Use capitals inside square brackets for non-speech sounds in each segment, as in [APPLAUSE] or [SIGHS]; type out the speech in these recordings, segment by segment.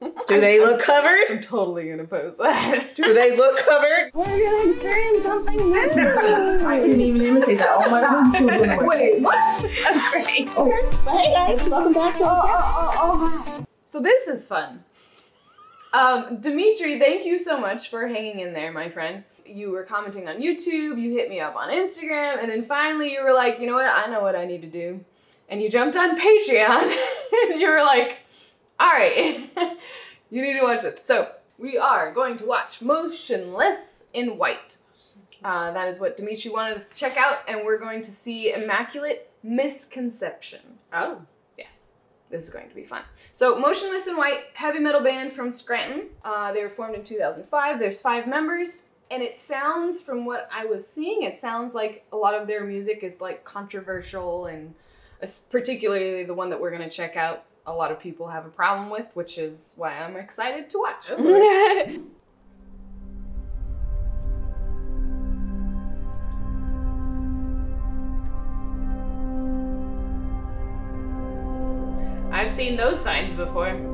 Do they look covered? I'm totally gonna post that. Do they look covered? We're gonna experience something new. I didn't even imitate that. Oh my [LAUGHS] god. Wait, what? That's great. Okay. But hey guys, welcome back to Oh, So this is fun. Um, Demitri, thank you so much for hanging in there, my friend. You were commenting on YouTube, you hit me up on Instagram, and then finally you were like, you know what, I know what I need to do. And you jumped on Patreon, [LAUGHS] and you were like, all right, [LAUGHS] you need to watch this. So we are going to watch Motionless in White. Uh, that is what Demitri wanted us to check out, and we're going to see Immaculate Misconception. Oh. Yes, this is going to be fun. So, Motionless in White, heavy metal band from Scranton. Uh, they were formed in 2005. There's five members, and it sounds, from what I was seeing, it sounds like a lot of their music is like controversial, and particularly the one that we're going to check out. A lot of people have a problem with, which is why I'm excited to watch. Oh [LAUGHS] I've seen those signs before.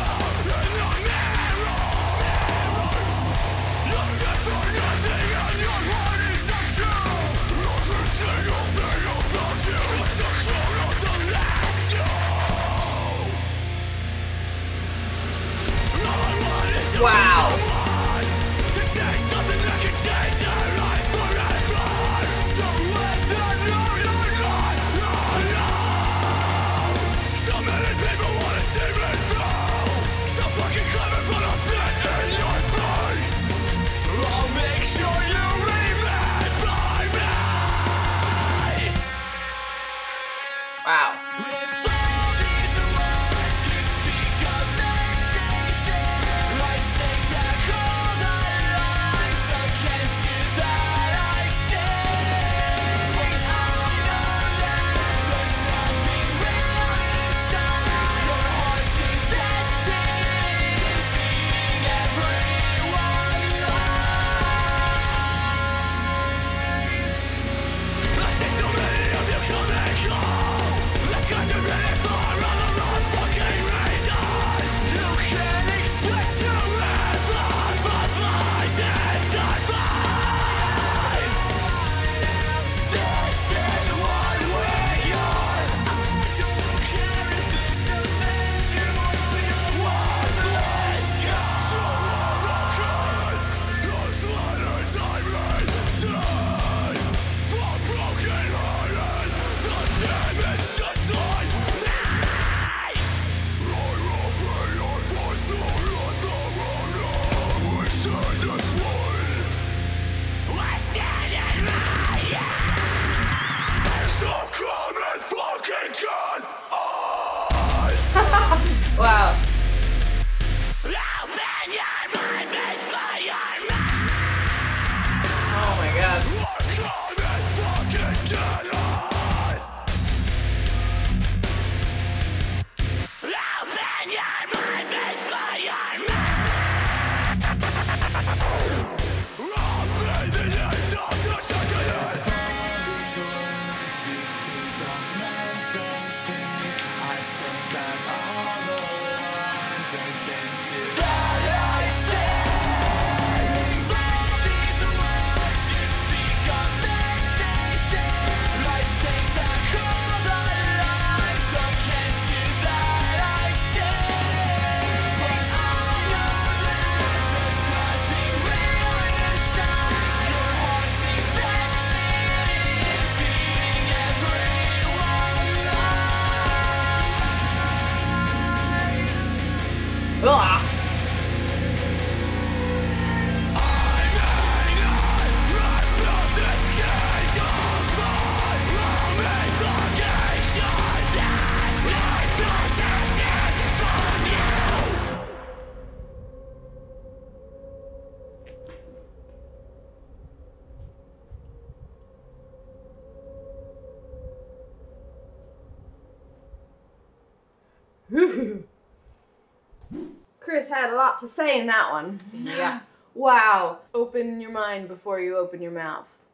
Chris had a lot to say in that one. Yeah. Wow. Open your mind before you open your mouth.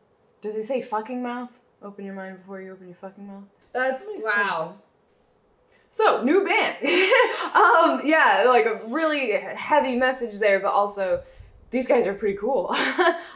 Does he say fucking mouth? Open your mind before you open your fucking mouth. That's Makes wow. sense. So new band. [LAUGHS] um, yeah, like a really heavy message there, but also these guys are pretty cool. [LAUGHS]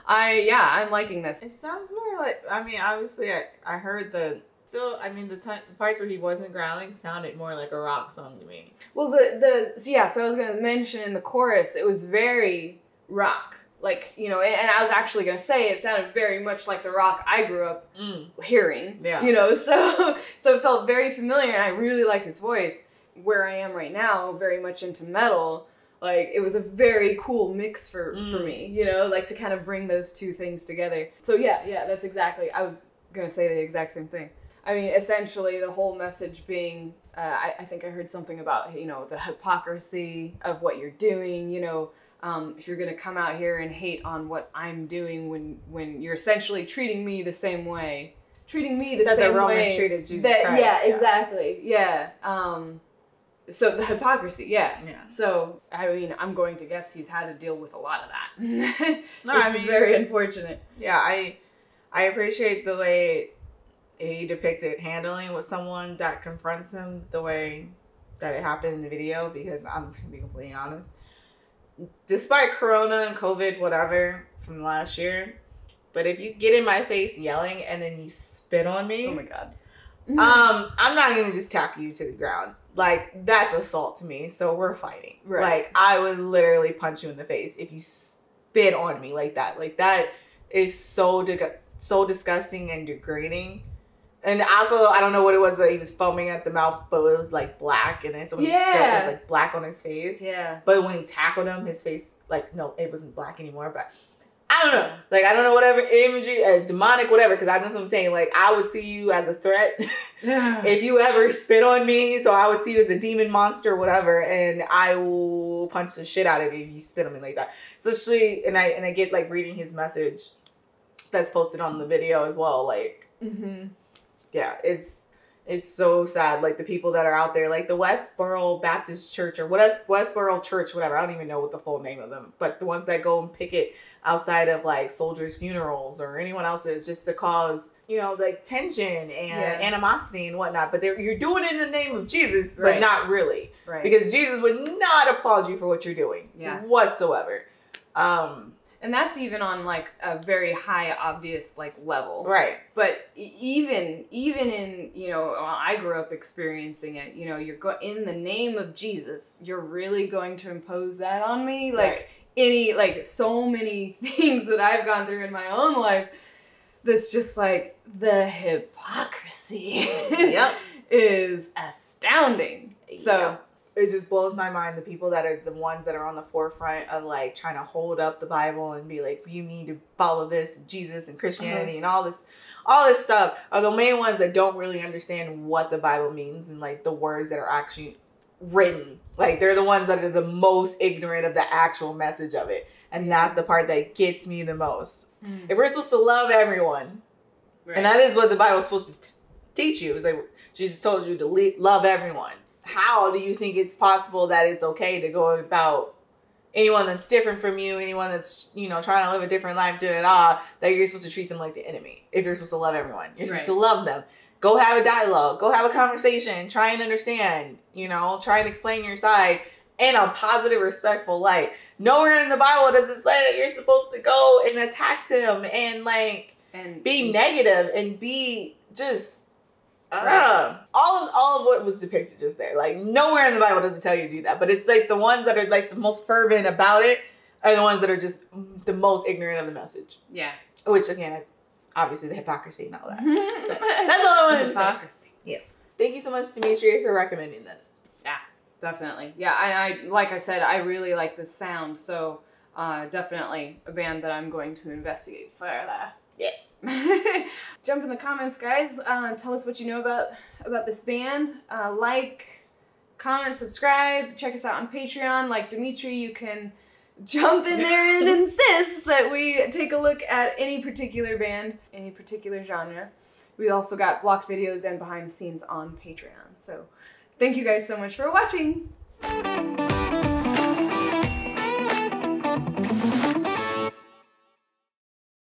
I yeah, I'm liking this. It sounds more like I mean, obviously I, I heard the still I mean the, the parts where he wasn't growling sounded more like a rock song to me. Well, the the so yeah, so I was gonna mention in the chorus, it was very rock, like you know, and, and I was actually gonna say it sounded very much like the rock I grew up Mm. hearing. Yeah. You know, [LAUGHS] so so it felt very familiar, and I really liked his voice. Where I am right now, very much into metal. Like it was a very cool mix for for Mm. me, you know, like to kind of bring those two things together. So yeah, yeah, that's exactly. I was gonna say the exact same thing. I mean, essentially, the whole message being, uh, I, I think I heard something about, you know, the hypocrisy of what you're doing. You know, um, if you're gonna come out here and hate on what I'm doing when when you're essentially treating me the same way, treating me the That the same Romans way. treated Jesus that, Christ, Yeah, yeah. exactly. Yeah. Um, so the hypocrisy, yeah. Yeah. So I mean, I'm going to guess he's had to deal with a lot of that, [LAUGHS] No, which I is very unfortunate. Yeah, I I appreciate the way he depicted handling with someone that confronts him the way that it happened in the video because I'm gonna be completely honest. Despite Corona and COVID, whatever, from last year, but if you get in my face yelling and then you spit on me, Oh my god. um, I'm not gonna just tackle you to the ground. Like that's assault to me. So we're fighting. Right. Like I would literally punch you in the face if you spit on me like that. Like that is so dig- so disgusting and degrading. And also, I don't know what it was that he was foaming at the mouth, but it was like black, and then so when he spit, it was like black on his face. yeah. But when he tackled him, his face like no, it wasn't black anymore. But I don't know, like I don't know whatever imagery, uh, demonic, whatever. Because I know what I'm saying. Like I would see you as a threat [SIGHS] if you ever spit on me. So I would see you as a demon monster, whatever, and I will punch the shit out of you if you spit on me like that. So she and I and I get like reading his message that's posted on the video as well. Like mm-hmm. Yeah, it's it's so sad. Like the people that are out there, like the Westboro Baptist Church or what else, Westboro Church, whatever. I don't even know what the full name of them, but the ones that go and picket outside of like soldiers' funerals or anyone else's, just to cause you know like tension and Yeah. animosity and whatnot. But they're, you're doing it in the name of Jesus, but Right. not really, Right. because Jesus would not applaud you for what you're doing, Yeah. whatsoever. Um, and that's even on like a very high obvious like level. right. But even even in you know I grew up experiencing it. You know, you're go in the name of Jesus. You're really going to impose that on me, like Right. any like so many [LAUGHS] things that I've gone through in my own life. That's just like the hypocrisy. Yep. [LAUGHS] is astounding. So. It just blows my mind the people that are the ones that are on the forefront of like trying to hold up the bible and be like you need to follow this jesus and christianity uh-huh. and all this all this stuff are the main ones that don't really understand what the bible means and like the words that are actually written like they're the ones that are the most ignorant of the actual message of it and that's the part that gets me the most mm. if we're supposed to love everyone Right. and that is what the Bible's supposed to t- teach you. Is like Jesus told you to le- love everyone. How do you think it's possible that it's okay to go about anyone that's different from you, anyone that's you know trying to live a different life, da da da, that you're supposed to treat them like the enemy? If you're supposed to love everyone, you're supposed Right. to love them. Go have a dialogue. Go have a conversation. Try and understand. You know, try and explain your side in a positive, respectful light. Nowhere in the Bible does it say that you're supposed to go and attack them and like and be negative and be just uh, Right. all of all of what was depicted just there. Like nowhere in the Bible does it tell you to do that, but it's like the ones that are like the most fervent about it are the ones that are just the most ignorant of the message. Yeah. Which again, obviously the hypocrisy and all that. [LAUGHS] That's all I wanted to say. Hypocrisy. Yes. Thank you so much, Demetria, for recommending this. Yeah. Definitely. Yeah, and I like I said, I really like this sound, so uh, definitely a band that I'm going to investigate further. Yes. [LAUGHS] Jump in the comments, guys. Uh, tell us what you know about about this band. Uh, like, comment, subscribe. Check us out on Patreon. Like Demitri, you can jump in there and [LAUGHS] insist that we take a look at any particular band, any particular genre. We also got blocked videos and behind the scenes on Patreon. So, thank you guys so much for watching.